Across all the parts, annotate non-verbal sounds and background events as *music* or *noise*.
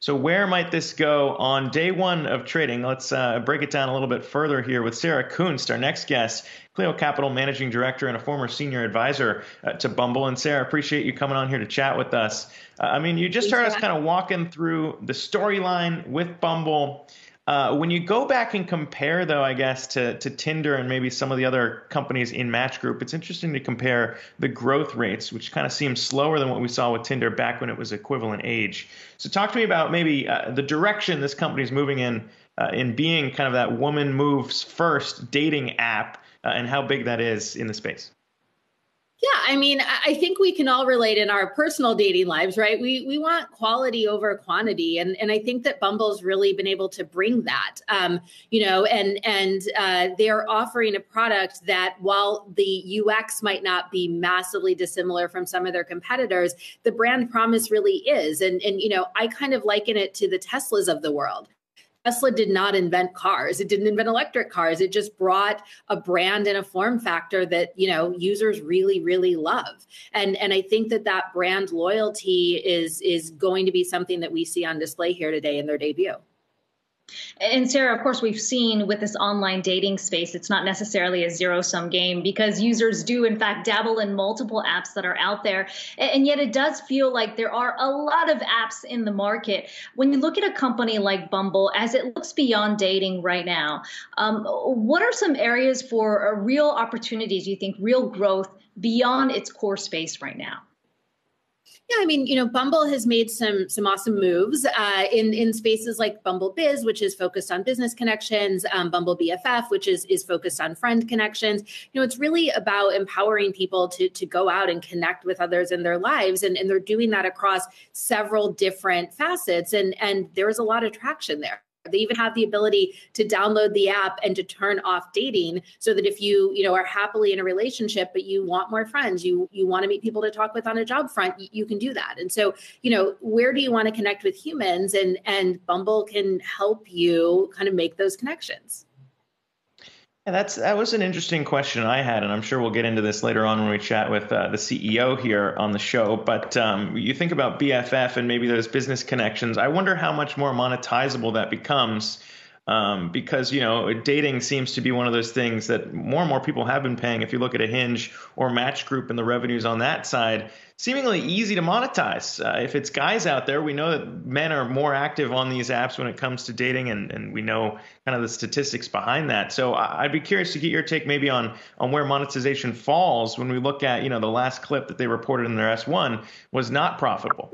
So, where might this go on day one of trading? Let's uh, break it down a little bit further here with Sarah Kunst, our next guest, Cleo Capital Managing Director and a former senior advisor uh, to Bumble. And Sarah, appreciate you coming on here to chat with us. Uh, I mean, you just heard us kind of walking through the storyline with Bumble. Uh, when you go back and compare, though, I guess to to Tinder and maybe some of the other companies in Match Group, it's interesting to compare the growth rates, which kind of seems slower than what we saw with Tinder back when it was equivalent age. So, talk to me about maybe uh, the direction this company is moving in uh, in being kind of that woman moves first dating app, uh, and how big that is in the space. Yeah, I mean, I think we can all relate in our personal dating lives, right? We we want quality over quantity, and and I think that Bumble's really been able to bring that, um, you know, and and uh, they're offering a product that while the UX might not be massively dissimilar from some of their competitors, the brand promise really is, and and you know, I kind of liken it to the Teslas of the world Tesla did not invent cars. It didn't invent electric cars. It just brought a brand and a form factor that, you know, users really really love. And and I think that that brand loyalty is is going to be something that we see on display here today in their debut. And Sarah, of course, we've seen with this online dating space, it's not necessarily a zero sum game because users do, in fact, dabble in multiple apps that are out there. And yet it does feel like there are a lot of apps in the market. When you look at a company like Bumble, as it looks beyond dating right now, um, what are some areas for real opportunities, you think, real growth beyond its core space right now? Yeah, I mean, you know, Bumble has made some some awesome moves uh, in in spaces like Bumble Biz, which is focused on business connections, um, Bumble BFF, which is is focused on friend connections. You know, it's really about empowering people to to go out and connect with others in their lives, and and they're doing that across several different facets, and and there's a lot of traction there. They even have the ability to download the app and to turn off dating so that if you, you know, are happily in a relationship but you want more friends, you you want to meet people to talk with on a job front, you can do that. And so, you know, where do you want to connect with humans and and Bumble can help you kind of make those connections. Yeah, that's that was an interesting question I had, and I'm sure we'll get into this later on when we chat with uh, the CEO here on the show. But um, you think about BFF and maybe those business connections. I wonder how much more monetizable that becomes um, because you know dating seems to be one of those things that more and more people have been paying. If you look at a Hinge or Match Group and the revenues on that side, seemingly easy to monetize. Uh, if it's guys out there, we know that men are more active on these apps when it comes to dating, and, and we know kind of the statistics behind that. So I'd be curious to get your take maybe on on where monetization falls when we look at you know the last clip that they reported in their S1 was not profitable.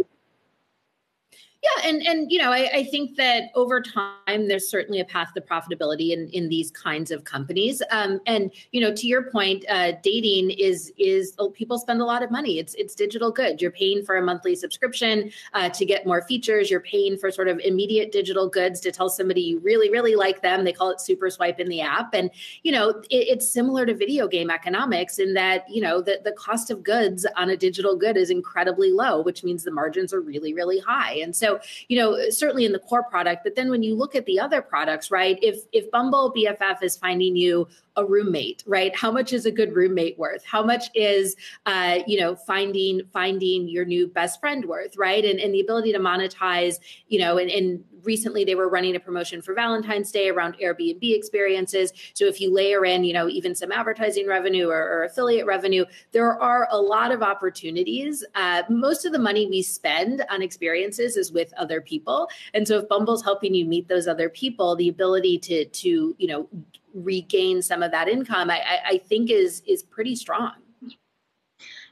Yeah, and and you know, I, I, think that over time there's certainly a path to profitability in in these kinds of companies. Um, and you know, to your point, uh, dating is is oh, people spend a lot of money. It's it's digital goods. You're paying for a monthly subscription uh, to get more features. You're paying for sort of immediate digital goods to tell somebody you really really like them. They call it super swipe in the app, and you know, it, it's similar to video game economics in that you know the the cost of goods on a digital good is incredibly low, which means the margins are really really high. And so you know, certainly in the core product, but then when you look at the other products, right? If if Bumble BFF is finding you a roommate, right? How much is a good roommate worth? How much is uh, you know, finding finding your new best friend worth, right? And and the ability to monetize, you know, and, and recently they were running a promotion for Valentine's Day around Airbnb experiences. So if you layer in, you know, even some advertising revenue or, or affiliate revenue, there are a lot of opportunities. Uh, most of the money we spend on experiences is with other people, and so if Bumble's helping you meet those other people, the ability to to you know regain some of that income, I, I think is is pretty strong.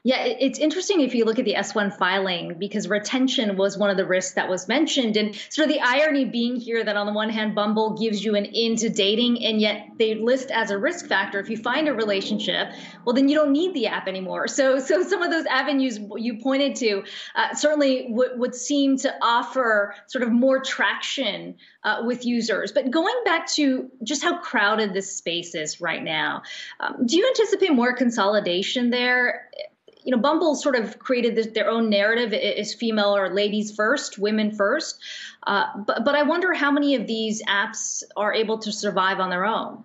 Yeah, it's interesting if you look at the S1 filing because retention was one of the risks that was mentioned. And sort of the irony being here that on the one hand, Bumble gives you an into dating, and yet they list as a risk factor if you find a relationship, well, then you don't need the app anymore. So, so some of those avenues you pointed to uh, certainly w- would seem to offer sort of more traction uh, with users. But going back to just how crowded this space is right now, um, do you anticipate more consolidation there? You know, Bumble sort of created this, their own narrative is female or ladies first, women first. Uh, but, but I wonder how many of these apps are able to survive on their own.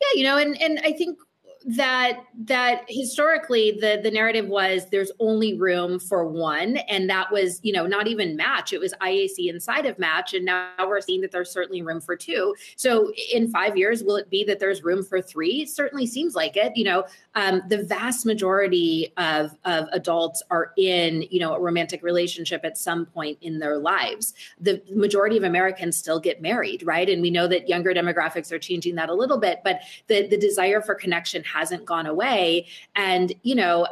Yeah, you know, and, and I think that that historically the the narrative was there's only room for one and that was you know not even match. It was iac inside of match and now we're seeing that there's certainly room for two. So in five years will it be that there's room for three? Certainly seems like it. You know um, the vast majority of of adults are in you know a romantic relationship at some point in their lives. The majority of americans still get married right? And we know that younger demographics are changing that a little bit but the the desire for connection hasn't gone away. And, you know,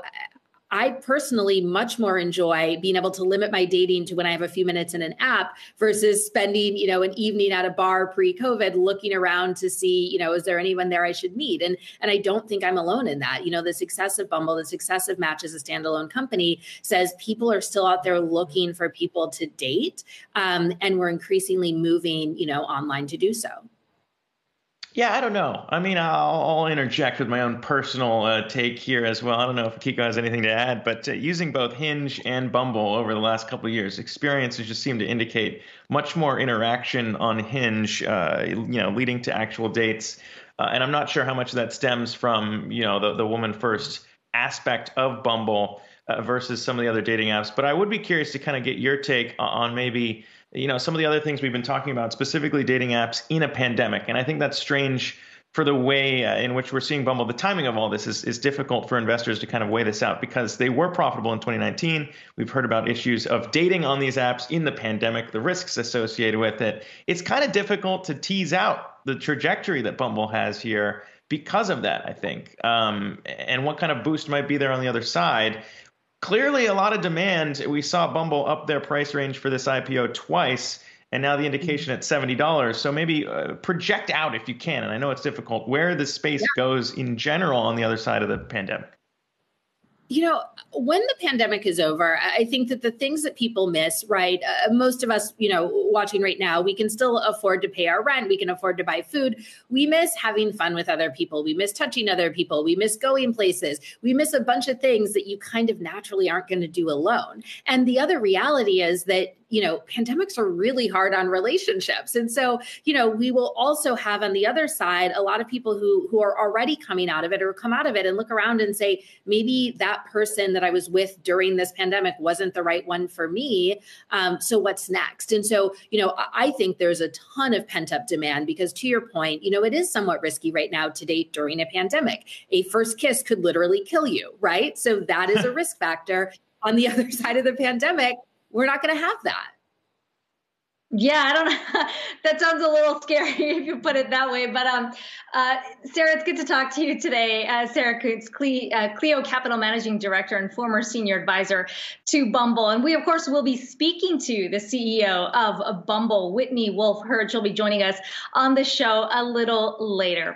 I personally much more enjoy being able to limit my dating to when I have a few minutes in an app versus spending, you know, an evening at a bar pre-COVID looking around to see, you know, is there anyone there I should meet? And and I don't think I'm alone in that. You know, the success of Bumble, the success of Match as a standalone company says people are still out there looking for people to date, um, and we're increasingly moving, you know, online to do so. Yeah, I don't know. I mean, I'll, I'll interject with my own personal uh, take here as well. I don't know if Kiko has anything to add, but uh, using both Hinge and Bumble over the last couple of years, experiences just seem to indicate much more interaction on Hinge, uh, you know, leading to actual dates. Uh, and I'm not sure how much of that stems from, you know, the, the woman first aspect of Bumble uh, versus some of the other dating apps. But I would be curious to kind of get your take on maybe you know some of the other things we've been talking about specifically dating apps in a pandemic. And i think that's strange for the way uh, in which we're seeing bumble. The timing of all this is, is difficult for investors to kind of weigh this out because they were profitable in 2019 we've heard about issues of dating on these apps in the pandemic the risks associated with it. It's kind of difficult to tease out the trajectory that bumble has here because of that i think. Um, and what kind of boost might be there on the other side clearly a lot of demand. We saw Bumble up their price range for this IPO twice, and now the indication at seventy dollars. So maybe uh, project out if you can, and I know it's difficult, where the space yeah. goes in general on the other side of the pandemic you know, when the pandemic is over, I think that the things that people miss, right? Uh, most of us, you know, watching right now, we can still afford to pay our rent. We can afford to buy food. We miss having fun with other people. We miss touching other people. We miss going places. We miss a bunch of things that you kind of naturally aren't going to do alone. And the other reality is that you know, pandemics are really hard on relationships. And so, you know, we will also have on the other side a lot of people who who are already coming out of it or come out of it and look around and say, maybe that person that I was with during this pandemic wasn't the right one for me. Um, so what's next? And so, you know, I think there's a ton of pent up demand because to your point, you know, it is somewhat risky right now to date during a pandemic. A first kiss could literally kill you, right? So that is a risk factor. On the *laughs* other side of the pandemic, we're not going to have that. Yeah, I don't know. *laughs* that sounds a little scary *laughs* if you put it that way. But um, uh, Sarah, it's good to talk to you today. Uh, Sarah Kunst, Cle- uh, Cleo Capital Managing Director and former Senior Advisor to Bumble. And we, of course, will be speaking to the CEO of Bumble, Whitney Wolfe Herd. She'll be joining us on the show a little later.